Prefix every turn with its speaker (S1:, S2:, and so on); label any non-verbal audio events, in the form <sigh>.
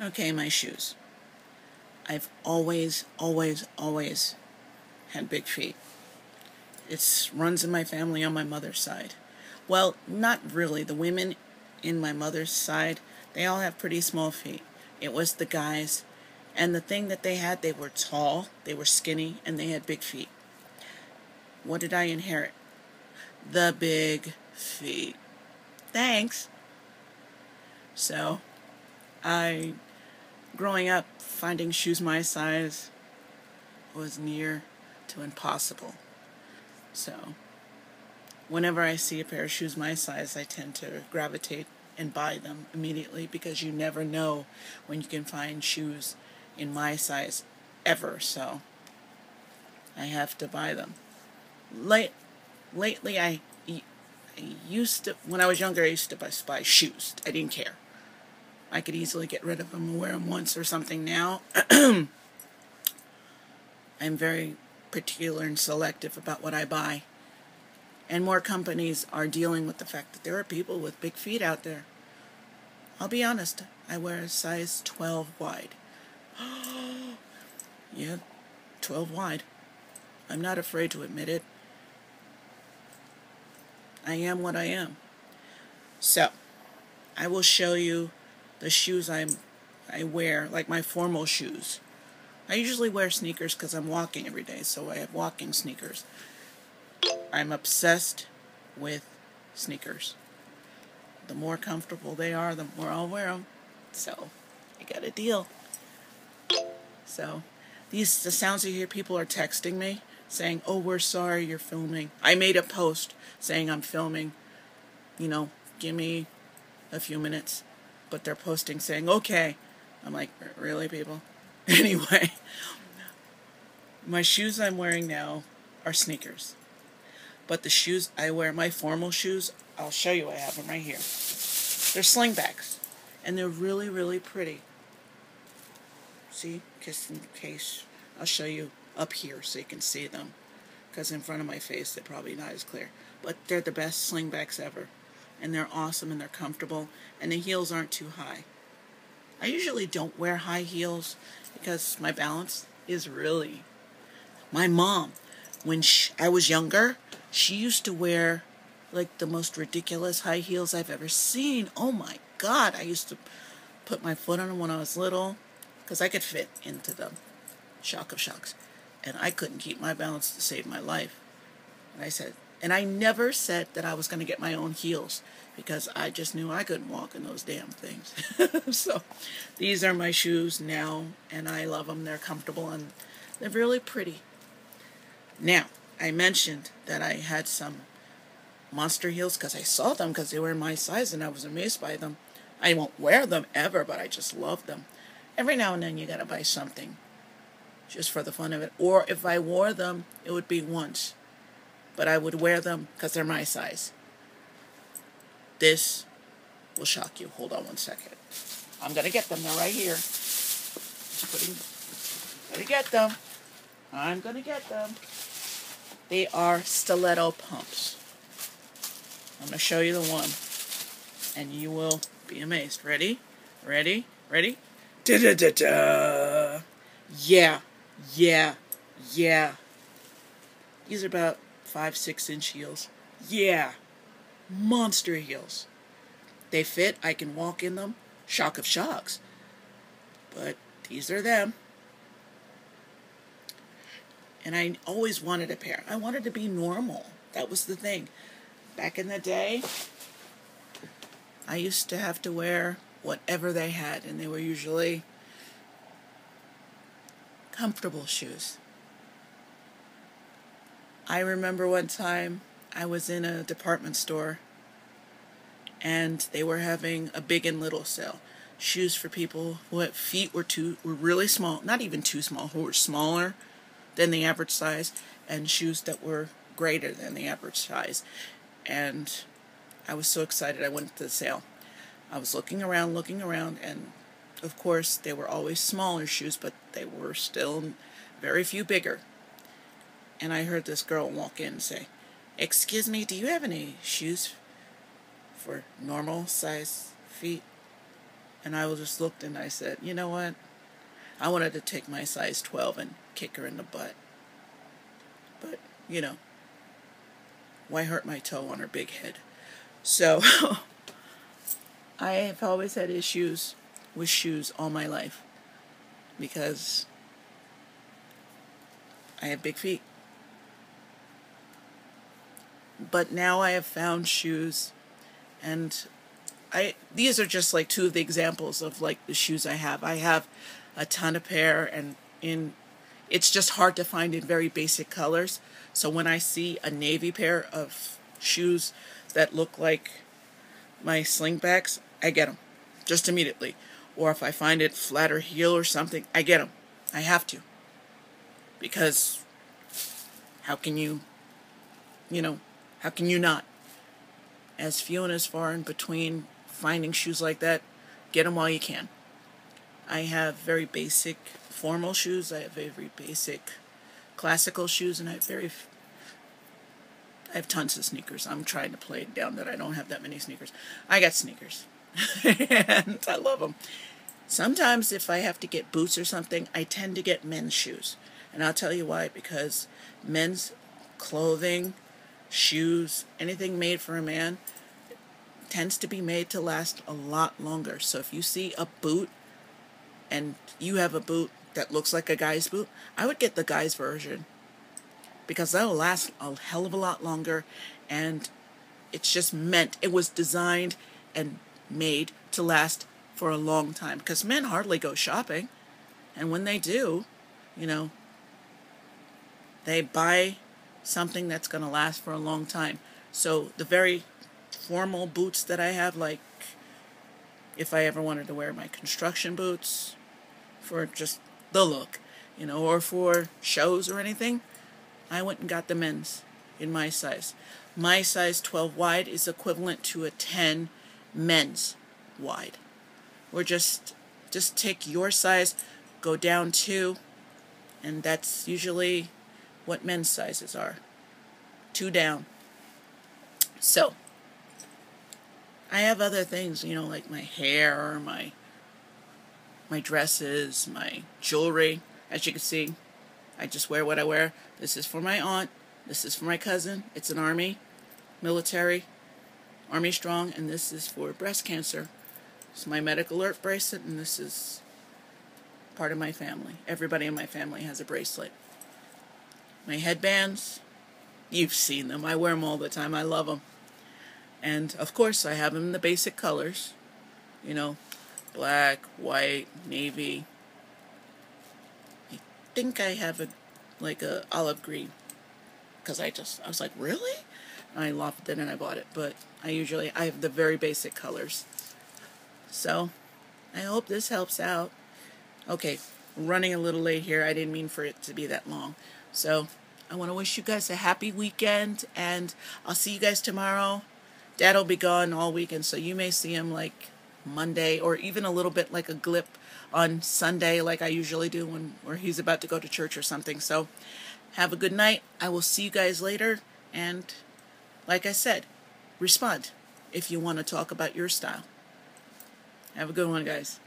S1: Okay, my shoes. I've always, always, always had big feet. It runs in my family on my mother's side. Well, not really. The women in my mother's side, they all have pretty small feet. It was the guys. And the thing that they had, they were tall, they were skinny, and they had big feet. What did I inherit? The big feet. Thanks. So, I, growing up, finding shoes my size was near to impossible. So, whenever I see a pair of shoes my size, I tend to gravitate and buy them immediately because you never know when you can find shoes in my size ever. So, I have to buy them. Late, lately, I, I used to, when I was younger, I used to buy, buy shoes. I didn't care. I could easily get rid of them and wear them once or something now. <clears throat> I'm very particular and selective about what I buy. And more companies are dealing with the fact that there are people with big feet out there. I'll be honest, I wear a size 12 wide. <gasps> yeah, 12 wide. I'm not afraid to admit it. I am what I am. So, I will show you the shoes I'm I wear, like my formal shoes. I usually wear sneakers because I'm walking every day, so I have walking sneakers. I'm obsessed with sneakers. The more comfortable they are, the more I'll wear them. So, I got a deal. So, these the sounds you hear people are texting me saying, "Oh, we're sorry you're filming." I made a post saying I'm filming. You know, give me a few minutes but they're posting saying, okay. I'm like, really, people? <laughs> Anyway, my shoes I'm wearing now are sneakers. But the shoes I wear, my formal shoes, I'll show you, I have them right here. They're slingbacks. And they're really, really pretty. See, just in case, I'll show you up here so you can see them. Because in front of my face, they're probably not as clear. But they're the best slingbacks ever and they're awesome and they're comfortable and the heels aren't too high. I usually don't wear high heels because my balance is really. My mom, when she, I was younger, she used to wear like the most ridiculous high heels I've ever seen. Oh my god, I used to put my foot on them when I was little because I could fit into them. Shock of shocks. And I couldn't keep my balance to save my life. And I said, and I never said that I was going to get my own heels because I just knew I couldn't walk in those damn things. <laughs> so these are my shoes now, and I love them. They're comfortable and they're really pretty. Now, I mentioned that I had some monster heels because I saw them because they were my size and I was amazed by them. I won't wear them ever, but I just love them. Every now and then you gotta buy something just for the fun of it. Or if I wore them, it would be once but I would wear them because they're my size. This will shock you. Hold on one second. I'm going to get them. They're right here. Just putting, going to get them. I'm going to get them. They are stiletto pumps. I'm going to show you the one. And you will be amazed. Ready? Ready? Ready? Da da da da. Yeah. Yeah. Yeah. These are about five, six inch heels. Yeah, monster heels. They fit, I can walk in them. Shock of shocks. But these are them. And I always wanted a pair. I wanted to be normal. That was the thing. Back in the day, I used to have to wear whatever they had, and they were usually comfortable shoes. I remember one time I was in a department store and they were having a big and little sale. Shoes for people who had feet were too were really small, not even too small, who were smaller than the average size, and shoes that were greater than the average size. And I was so excited I went to the sale. I was looking around, looking around, and of course they were always smaller shoes, but they were still very few bigger and I heard this girl walk in and say, Excuse me, do you have any shoes for normal size feet? And I was just looked and I said, you know what? I wanted to take my size 12 and kick her in the butt. But, you know, why hurt my toe on her big head? So, <laughs> I have always had issues with shoes all my life because I have big feet. But now I have found shoes and I these are just like two of the examples of like the shoes I have. I have a ton of pair and in it's just hard to find in very basic colors. So when I see a navy pair of shoes that look like my slingbacks, I get them just immediately. Or if I find it flatter heel or something, I get them. I have to. Because how can you, you know, how can you not? As few and as far in between finding shoes like that, get them while you can. I have very basic formal shoes. I have very basic classical shoes, and I have very I have tons of sneakers. I'm trying to play it down that I don't have that many sneakers. I got sneakers, <laughs> and I love them. Sometimes, if I have to get boots or something, I tend to get men's shoes, and I'll tell you why. Because men's clothing, shoes, anything made for a man tends to be made to last a lot longer. So if you see a boot and you have a boot that looks like a guy's boot, I would get the guy's version. Because that'll last a hell of a lot longer and it's just meant it was designed and made to last for a long time. Because men hardly go shopping. And when they do you know they buy something that's going to last for a long time so the very formal boots that i have like if i ever wanted to wear my construction boots for just the look you know or for shows or anything I went and got the men's in my size. My size 12 wide is equivalent to a 10 men's wide. Or just just take your size, go down two, and that's usually what men's sizes are. Two down. So, I have other things, you know, like my hair, my my dresses, my jewelry. As you can see, I just wear what I wear. This is for my aunt. This is for my cousin. It's an army, military, army strong, and this is for breast cancer. It's my medical alert bracelet, and this is part of my family. Everybody in my family has a bracelet. My headbands, you've seen them. I wear them all the time. I love them. And of course, I have them in the basic colors. You know, black, white, navy, I think I have a like a olive green. Because I just I was like really? And I loved it and I bought it. But I usually I have the very basic colors. So I hope this helps out. Okay running a little late here. I didn't mean for it to be that long so I want to wish you guys a happy weekend and I'll see you guys tomorrow Dad'll be gone all weekend so you may see him like Monday or even a little bit like a glip on Sunday like I usually do when where he's about to go to church or something. So have a good night. I will see you guys later and like I said, respond if you want to talk about your style. Have a good one, guys.